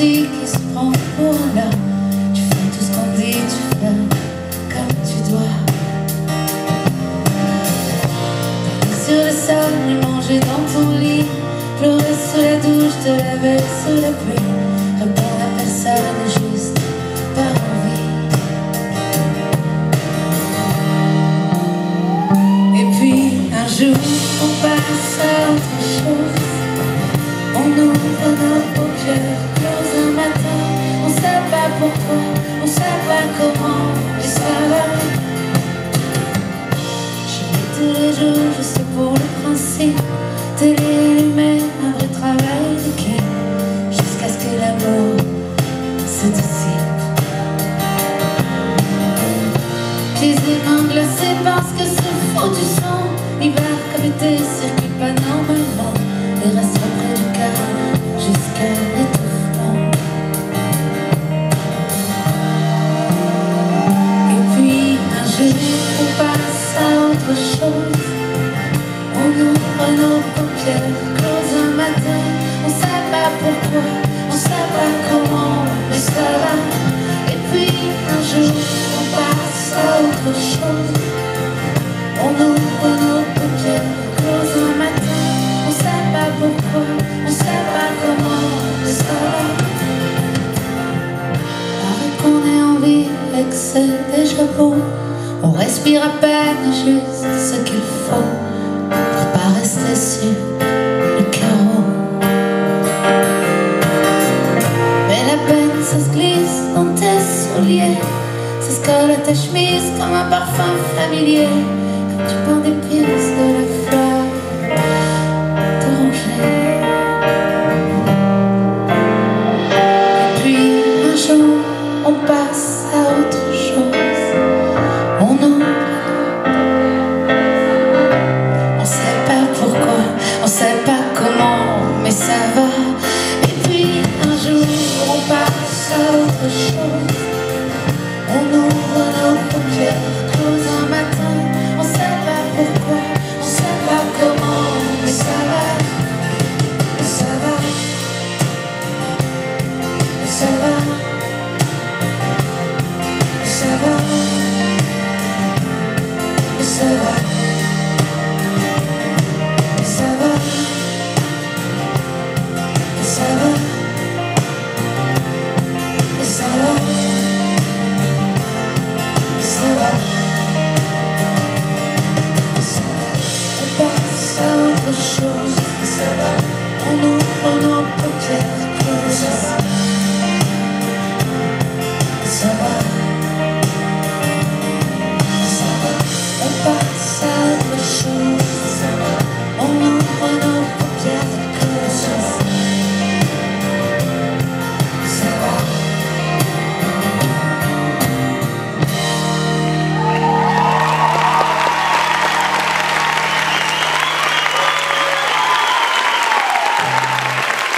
qui se prend pour un homme Tu fais tout ce qu'on dit, tu fais comme tu dois. T'as sur le sol, manger dans ton lit. Pleurer sous la douche, te laver sous la pluie Répondre à personne juste par envie. Et puis un jour, on passe à autre chose. On ouvre nos cœurs. savais comment je tous les jours juste pour le principe Télé humaine, un vrai travail de Jusqu'à ce que l'amour se dissipe. Pieds et mains glacées parce que ce fond du sang Hiver comme été, circuit pas normalement Et reste près du cœur jusqu'à pourquoi, on sait pas comment, mais ça va. Et puis un jour on passe à autre chose. On ouvre nos paupières closes un matin. On sait pas pourquoi, on sait pas comment, mais ça va. Paraît qu'on est en vie et que c'est déjà beau. On respire à peine juste ce qu'il faut pour pas rester sur ta chemise comme un parfum familier. Tu peins des pièces de la fleur d'oranger. Puis un jour, on passe Ça va, ça va, ça va. chose, ça va, on